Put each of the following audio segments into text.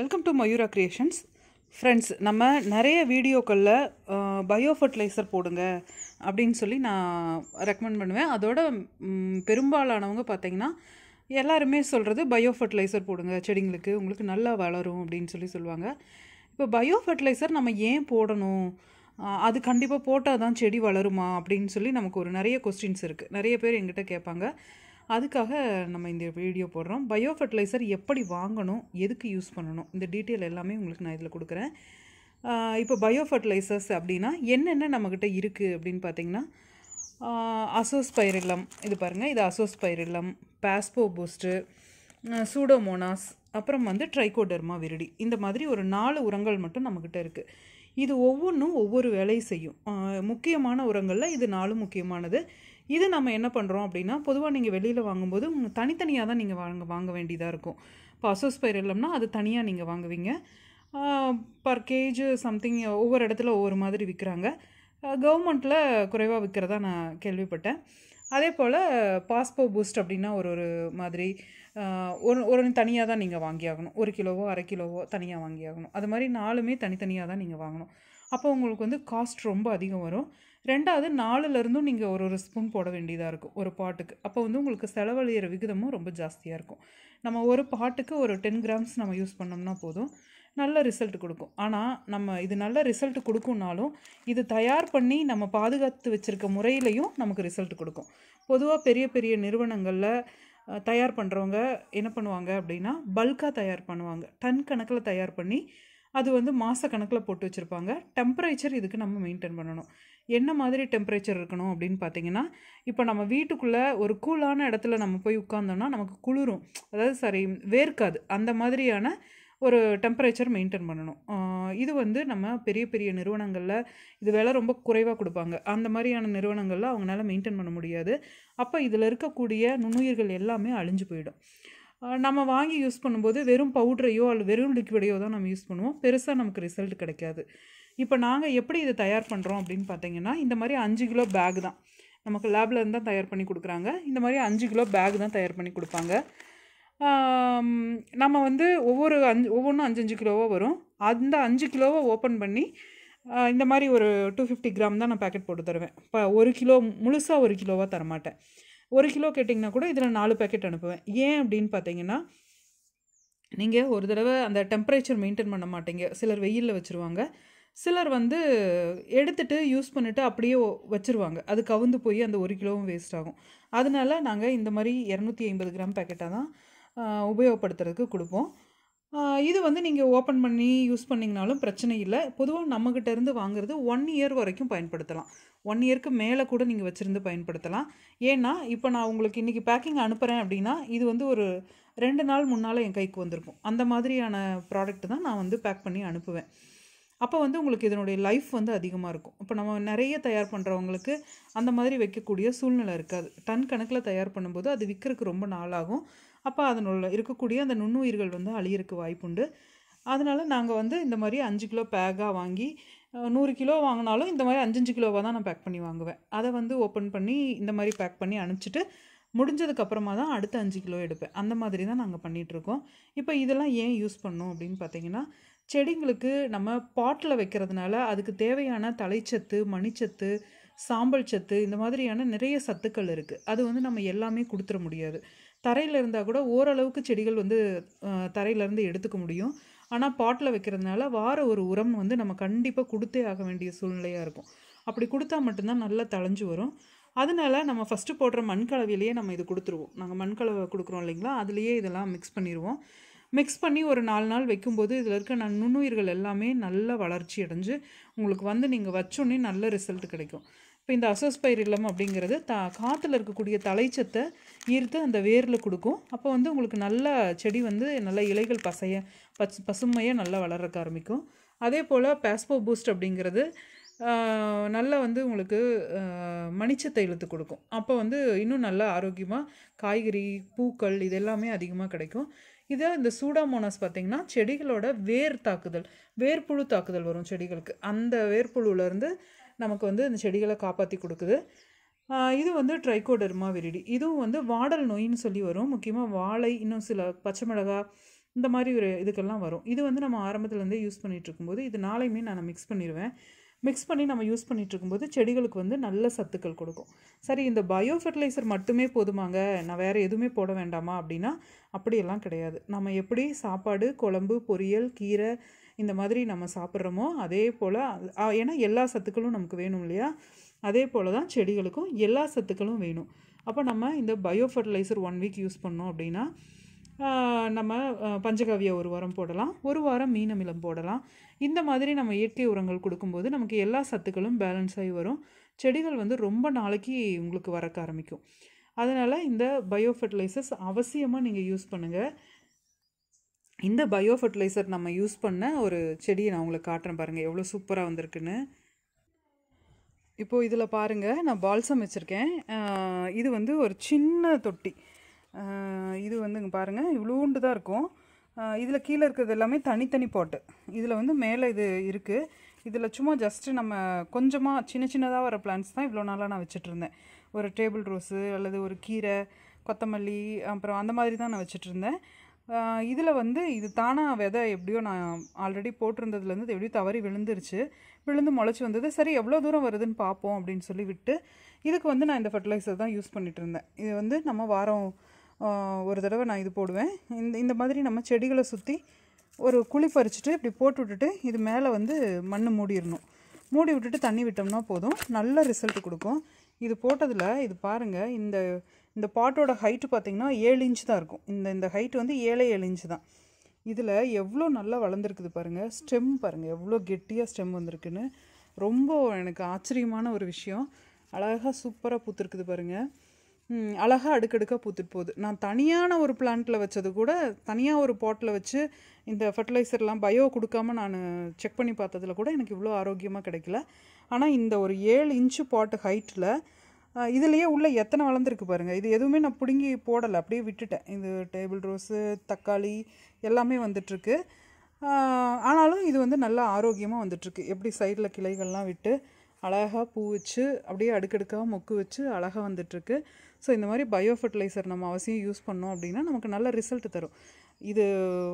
Welcome to Mayura creations friends நம்ம நிறைய வீடியோக்களில் பயோ ஃபர்டிலைசர் போடுங்க அப்படின்னு சொல்லி நான் ரெக்கமெண்ட் பண்ணுவேன். அதோட பெரும்பாலானவங்க பார்த்தீங்கன்னா எல்லாருமே சொல்கிறது பயோ ஃபர்டிலைசர் போடுங்க. செடிங்களுக்கு உங்களுக்கு நல்லா வளரும் அப்படின்னு சொல்லி சொல்லுவாங்க. இப்போ பயோ ஃபர்டிலைசர் நம்ம ஏன் போடணும்? அது கண்டிப்பாக போட்டால் தான் செடி வளருமா அப்படின்னு சொல்லி நமக்கு ஒரு நிறைய கொஸ்டின்ஸ் இருக்குது நிறைய பேர் எங்கிட்ட கேட்பாங்க. அதுக்காக நம்ம இந்த வீடியோ போடுறோம். பயோ ஃபர்டிலைசர் எப்படி வாங்கணும் எதுக்கு யூஸ் பண்ணணும் இந்த டீட்டெயில் எல்லாமே உங்களுக்கு நான் இதில் கொடுக்குறேன். இப்போ பயோ ஃபர்டிலைசர்ஸ் அப்படின்னா என்னென்ன நம்மக்கிட்ட இருக்குது அப்படின்னு பார்த்தீங்கன்னா அசோஸ்பைரில்லம் இது பாருங்கள் இது அசோஸ்பைரில்லம் பாஸ்போ பூஸ்ட்டு சூடோமோனாஸ் அப்புறம் வந்து ட்ரைகோடர்மா விரடி இந்த மாதிரி ஒரு நாலு உரங்கள் மட்டும் நம்மக்கிட்ட இருக்குது இது ஒவ்வொன்றும் ஒவ்வொரு வேலையை செய்யும். முக்கியமான உரங்களில் இது நாலும் முக்கியமானது. இது நம்ம என்ன பண்ணுறோம் அப்படின்னா பொதுவாக நீங்கள் வெளியில் வாங்கும்போது உங்க தனித்தனியாக தான் நீங்கள் வாங்க வாங்க வேண்டியதாக இருக்கும். இப்போ அசோஸ்பைரில்லம்னா அது தனியாக நீங்கள் வாங்குவீங்க. பர் கேஜ் சம்திங் ஒவ்வொரு இடத்துல ஒவ்வொரு மாதிரி விற்கிறாங்க கவர்மெண்ட்டில் குறைவாக விற்கிறதா நான் கேள்விப்பட்டேன். அதே போல் பாஸ்போ பூஸ்ட் அப்படின்னா ஒரு ஒரு மாதிரி ஒரு ஒரு தனியாக தான் நீங்கள் வாங்கியாகணும். ஒரு கிலோவோ அரை கிலோவோ தனியாக வாங்கியாகணும். அது மாதிரி நாலுமே தனித்தனியாக தான் நீங்கள் வாங்கணும். அப்போ உங்களுக்கு வந்து காஸ்ட் ரொம்ப அதிகம் வரும். ரெண்டாவது நாலுலேருந்தும் நீங்கள் ஒரு ஒரு ஸ்பூன் போட வேண்டியதாக இருக்கும் ஒரு பாட்டுக்கு. அப்போ வந்து உங்களுக்கு செலவழிகிற விகிதமும் ரொம்ப ஜாஸ்தியாக இருக்கும். நம்ம ஒரு பாட்டுக்கு ஒரு டென் கிராம்ஸ் நம்ம யூஸ் பண்ணோம்னா போதும் நல்ல ரிசல்ட் கொடுக்கும். ஆனால் நம்ம இது நல்ல ரிசல்ட் கொடுக்கும்னாலும் இது தயார் பண்ணி நம்ம பாதுகாத்து வச்சுருக்க முறையிலையும் நமக்கு ரிசல்ட் கொடுக்கும். பொதுவாக பெரிய பெரிய நிறுவனங்களில் தயார் பண்ணுறவங்க என்ன பண்ணுவாங்க அப்படின்னா பல்காக தயார் பண்ணுவாங்க. டன் கணக்கில் தயார் பண்ணி அது வந்து மாத கணக்கில் போட்டு வச்சுருப்பாங்க. டெம்பரேச்சர் இதுக்கு நம்ம மெயின்டைன் பண்ணணும். என்ன மாதிரி டெம்பரேச்சர் இருக்கணும் அப்படின்னு பார்த்தீங்கன்னா இப்போ நம்ம வீட்டுக்குள்ளே ஒரு கூலான இடத்துல நம்ம போய் உட்காந்தோம்னா நமக்கு குளிரும். அதாவது சரி வேர்க்காது. அந்த மாதிரியான ஒரு டெம்பரேச்சர் மெயின்டைன் பண்ணணும். இது வந்து நம்ம பெரிய பெரிய நிறுவனங்களில் இது விலை ரொம்ப குறைவாக கொடுப்பாங்க. அந்த மாதிரியான நிறுவனங்களில் அவங்களால மெயின்டைன் பண்ண முடியாது. அப்போ இதில் இருக்கக்கூடிய நுண்ணுயிர்கள் எல்லாமே அழிஞ்சு போயிடும். நம்ம வாங்கி யூஸ் பண்ணும்போது வெறும் பவுடரையோ அல்லது வெறும் லிக்விடையோ தான் நம்ம யூஸ் பண்ணுவோம். பெருசாக நமக்கு ரிசல்ட் கிடைக்காது. இப்போ நாங்கள் எப்படி இதை தயார் பண்ணுறோம் அப்படின்னு பார்த்தீங்கன்னா இந்த மாதிரி அஞ்சு கிலோ பேக் தான். நமக்கு லேபில் இருந்து தான் தயார் பண்ணி கொடுக்குறாங்க. இந்த மாதிரி அஞ்சு கிலோ பேக் தான் தயார் பண்ணி கொடுப்பாங்க. நம்ம வந்து ஒவ்வொரு அஞ்சு ஒவ்வொன்றும் அஞ்சு அஞ்சு கிலோவாக வரும். அந்த அஞ்சு கிலோவை ஓப்பன் பண்ணி இந்த மாதிரி ஒரு டூ ஃபிஃப்டி கிராம் தான் நான் பேக்கெட் போட்டு தருவேன். இப்போ ஒரு கிலோ முழுசாக ஒரு கிலோவாக தரமாட்டேன். ஒரு கிலோ கேட்டிங்கன்னா கூட இதில் நாலு பேக்கெட் அனுப்புவேன். ஏன் அப்படின்னு பார்த்தீங்கன்னா நீங்கள் ஒரு தடவை அந்த டெம்பரேச்சர் மெயின்டைன் பண்ண மாட்டீங்க. சிலர் வெயிலில் வச்சுருவாங்க. சிலர் வந்து எடுத்துட்டு யூஸ் பண்ணிவிட்டு அப்படியே வச்சுருவாங்க வச்சிருவாங்க. அது கவுந்து போய் அந்த ஒரு கிலோவும் வேஸ்ட் ஆகும். அதனால நாங்கள் இந்த மாதிரி இரநூத்தி ஐம்பது கிராம் பேக்கெட்டாக தான் உபயோகப்படுத்துறதுக்கு கொடுப்போம். இது வந்து நீங்கள் ஓப்பன் பண்ணி யூஸ் பண்ணிங்கனாலும் பிரச்சனை இல்லை. பொதுவாக நம்மக்கிட்ட இருந்து வாங்குறது ஒன் இயர் வரைக்கும் பயன்படுத்தலாம். ஒன் இயருக்கு மேலே கூட நீங்கள் வச்சுருந்து பயன்படுத்தலாம். ஏன்னா இப்போ நான் உங்களுக்கு இன்றைக்கி பேக்கிங் அனுப்புகிறேன் அப்படின்னா இது வந்து ஒரு ரெண்டு நாள் முன்னால் என் கைக்கு வந்திருக்கும். அந்த மாதிரியான ப்ராடக்ட் தான் நான் வந்து பேக் பண்ணி அனுப்புவேன். அப்போ வந்து உங்களுக்கு இதனுடைய லைஃப் வந்து அதிகமாக இருக்கும். இப்போ நம்ம நிறைய தயார் பண்ணுறவங்களுக்கு அந்த மாதிரி வைக்கக்கூடிய சூழ்நிலை இருக்காது. டன் கணக்கில் தயார் பண்ணும்போது அது விற்கிறதுக்கு ரொம்ப நாளாகும். அப்போ அதனுள்ள இருக்கக்கூடிய அந்த நுண்ணுயிர்கள் வந்து அழியிறக்கு வாய்ப்புண்டு. அதனால் நாங்கள் வந்து இந்த மாதிரி அஞ்சு கிலோ பேக்காக வாங்கி நூறு கிலோ வாங்கினாலும் இந்த மாதிரி அஞ்சஞ்சு கிலோவாக தான் நான் பேக் பண்ணி வாங்குவேன். அதை வந்து ஓப்பன் பண்ணி இந்த மாதிரி பேக் பண்ணி அனுப்பிச்சிட்டு முடிஞ்சதுக்கப்புறமா தான் அடுத்த அஞ்சு கிலோ எடுப்பேன். அந்த மாதிரி தான் நாங்கள் பண்ணிகிட்ருக்கோம் இப்போ இதெல்லாம் ஏன் யூஸ் பண்ணோம் அப்படின்னு பார்த்தீங்கன்னா செடிங்களுக்கு நம்ம பாட்டில் வைக்கிறதுனால அதுக்கு தேவையான தலைச்சத்து மணிச்சத்து சாம்பல் சத்து இந்த மாதிரியான நிறைய சத்துக்கள் இருக்குது அது வந்து நம்ம எல்லாமே கொடுத்துட முடியாது. தரையில் இருந்தால் கூட ஓரளவுக்கு செடிகள் வந்து தரையிலேருந்து எடுத்துக்க முடியும். ஆனால் பாட்டில் வைக்கிறதுனால வார ஒரு உரம் வந்து நம்ம கண்டிப்பாக கொடுத்தே ஆக வேண்டிய சூழ்நிலையாக இருக்கும். அப்படி கொடுத்தா மட்டும்தான் நல்லா தளைஞ்சு வரும். அதனால நம்ம ஃபஸ்ட்டு போடுற மண்கலவையிலேயே நம்ம இது கொடுத்துருவோம். நாங்கள் மண்கலவை கொடுக்குறோம் இல்லைங்களா? அதுலேயே இதெல்லாம் மிக்ஸ் பண்ணிடுவோம் மிக்ஸ் பண்ணி ஒரு நாலு நாள் வைக்கும்போது இதில் இருக்க ந- நுண்ணுயிர்கள் எல்லாமே நல்ல வளர்ச்சி அடைஞ்சு உங்களுக்கு வந்து நீங்கள் வச்சோன்னே நல்ல ரிசல்ட் கிடைக்கும். இப்போ இந்த அசோஸ்பைரில்லம் அப்படிங்கிறது த காற்றுல இருக்கக்கூடிய தலைச்சத்தை ஈர்த்து அந்த வேரில் கொடுக்கும். அப்போ வந்து உங்களுக்கு நல்ல செடி வந்து நல்ல இலைகள் பசைய பச் பசுமையாக நல்லா வளர்றக்க ஆரம்பிக்கும். அதே போல் பேஸ்போ பூஸ்ட் அப்படிங்கிறது நல்லா வந்து உங்களுக்கு மணிச்சத்தை இழுத்து கொடுக்கும். அப்போ வந்து இன்னும் நல்லா ஆரோக்கியமாக காய்கறி பூக்கள் இது எல்லாமே அதிகமாக கிடைக்கும். இதே இந்த சூடாமோனாஸ் பார்த்திங்கன்னா செடிகளோட வேர் தாக்குதல் வேர்ப்புழு தாக்குதல் வரும் செடிகளுக்கு. அந்த வேர்ப்புழுலேருந்து நமக்கு வந்து இந்த செடிகளை காப்பாற்றி கொடுக்குது. இது வந்து ட்ரைகோடர்மா விரிடி. இதுவும் வந்து வாடல் நோயின்னு சொல்லி வரும். முக்கியமாக வாழை இன்னும் சில பச்சை மிளகா இந்த மாதிரி ஒரு இதுக்கெல்லாம் வரும். இது வந்து நம்ம ஆரம்பத்துலேருந்தே யூஸ் பண்ணிகிட்டு இருக்கும்போது இது நாளையுமே நான் மிக்ஸ் பண்ணிடுவேன் மிக்ஸ் பண்ணி நம்ம யூஸ் பண்ணிட்டு இருக்கும்போது செடிகளுக்கு வந்து நல்ல சத்துக்கள் கொடுக்கும். சரி இந்த பயோ ஃபெர்டிலைசர் மட்டுமே போதுமாங்க? நான் வேறு எதுவுமே போட வேண்டாமா அப்படின்னா அப்படியெல்லாம் கிடையாது. நம்ம எப்படி சாப்பாடு குழம்பு பொரியல் கீரை இந்த மாதிரி நம்ம சாப்பிட்றோமோ அதே போல் ஏன்னா எல்லா சத்துக்களும் நமக்கு வேணும் இல்லையா? அதே போல் தான் செடிகளுக்கும் எல்லா சத்துக்களும் வேணும். அப்போ நம்ம இந்த bio fertiliser one week use பண்ணோம் அப்படின்னா நம்ம ஆஹ், ஒரு வாரம் போடலாம். ஒரு வாரம் மீன் அமிலம் போடலாம். இந்த மாதிரி நம்ம இயற்கை உரங்கள் கொடுக்கும்போது நமக்கு எல்லா சத்துக்களும் பேலன்ஸ் ஆகி வரும். செடிகள் வந்து ரொம்ப நாளைக்கு உங்களுக்கு வரக்க ஆரம்பிக்கும். அதனால் இந்த பயோ ஃபர்டிலைசர்ஸ் அவசியமாக நீங்கள் யூஸ் பண்ணுங்கள் இந்த பயோ ஃபெர்டிலைசர் நம்ம யூஸ் பண்ண ஒரு செடியை நான் உங்களுக்கு காட்டுறேன் பாருங்கள் எவ்வளோ சூப்பராக வந்திருக்குன்னு. இப்போது இதில் பாருங்கள் நான் பால்சம் வச்சுருக்கேன். இது வந்து ஒரு சின்ன தொட்டி. இது வந்துங்க பாருங்கள் இவ்வளோண்டு தான் இருக்கும். இதில் கீழே இருக்கிறது எல்லாமே தனித்தனி பாட்டு. இதில் வந்து மேலே இது இருக்குது இதில் சும்மா ஜஸ்ட்டு நம்ம கொஞ்சமாக சின்ன சின்னதாக வர பிளான்ஸ் தான் இவ்வளோ நாளாக நான் வச்சுட்ருந்தேன் ஒரு டேபிள் ரோஸு அல்லது ஒரு கீரை கொத்தமல்லி அப்புறம் அந்த மாதிரி தான் நான் வச்சுட்ருந்தேன் இதில் வந்து இது தானாக விதை எப்படியோ நான் ஆல்ரெடி போட்டிருந்ததுலேருந்து இது எப்படியோ தவறி விழுந்துருச்சு. விழுந்து முளைச்சி வந்தது. சரி எவ்வளோ தூரம் வருதுன்னு பார்ப்போம் அப்படின்னு சொல்லி விட்டு இதுக்கு வந்து நான் இந்த ஃபர்டிலைசர் தான் யூஸ் பண்ணிகிட்டு இருந்தேன். இது வந்து நம்ம வாரம் ஒரு தடவை நான் இது போடுவேன். இந்த இந்த மாதிரி நம்ம செடிகளை சுற்றி ஒரு குழி பறிச்சுட்டு இப்படி போட்டு விட்டுட்டு இது மேலே வந்து மண் மூடிடணும். மூடி விட்டுட்டு தண்ணி விட்டோம்னா போதும். நல்ல ரிசல்ட் கொடுக்கும். இது போட்டதில் இது பாருங்கள் இந்த இந்த பாட்டோட ஹைட்டு பார்த்தீங்கன்னா ஏழு இன்ச் தான் இருக்கும். இந்த இந்த ஹைட் வந்து ஏழே ஏழு இன்ச் தான். இதில் எவ்வளோ நல்லா வளர்ந்துருக்குது பாருங்கள் ஸ்டெம் பாருங்கள் எவ்வளோ கெட்டியாக ஸ்டெம் வந்திருக்குன்னு. ரொம்ப எனக்கு ஆச்சரியமான ஒரு விஷயம். அழகாக சூப்பராக பூத்துருக்குது பாருங்கள் அழகாக அடுக்கடுக்காக பூத்துட்டு போகுது. நான் தனியான ஒரு பிளான்ட்டில் வச்சது கூட தனியாக ஒரு பாட்டில் வச்சு இந்த ஃபர்டிலைசர்லாம் பயோ கொடுக்காம நான் செக் பண்ணி பார்த்ததுல கூட எனக்கு இவ்வளோ ஆரோக்கியமாக கிடைக்கல. ஆனால் இந்த ஒரு ஏழு இன்ச்சு பாட்டு ஹைட்டில் இதுலேயே உள்ளே எத்தனை வளர்ந்துருக்கு பாருங்கள் இது எதுவுமே நான் பிடுங்கி போடலை. அப்படியே விட்டுட்டேன். இது டேபிள் ரோஸு தக்காளி எல்லாமே வந்துட்டுருக்கு. ஆனாலும் இது வந்து நல்லா ஆரோக்கியமாக வந்துட்டுருக்கு. எப்படி சைடில் கிளைகள்லாம் விட்டு அழகாக பூ வச்சு அப்படியே அடுக்கடுக்காக மொக்கு வச்சு அழகாக வந்துட்டுருக்கு. ஸோ இந்த மாதிரி பயோ ஃபர்டிலைசர் நம்ம அவசியம் யூஸ் பண்ணோம் அப்படின்னா நமக்கு நல்ல ரிசல்ட் தரும். இது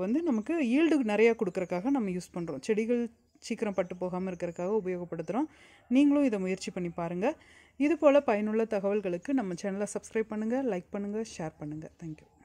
வந்து நமக்கு ஈல்டு நிறையா கொடுக்குறக்காக நம்ம யூஸ் பண்ணுறோம் செடிகள் சீக்கிரம் பட்டு போகாமல் இருக்கிறதுக்காக உபயோகப்படுத்துகிறோம் நீங்களும் இதை முயற்சி பண்ணி பாருங்கள் இது போல் பயனுள்ள தகவல்களுக்கு நம்ம சேனலை சப்ஸ்கிரைப் பண்ணுங்கள் லைக் பண்ணுங்கள் ஷேர் பண்ணுங்கள் தேங்க்யூ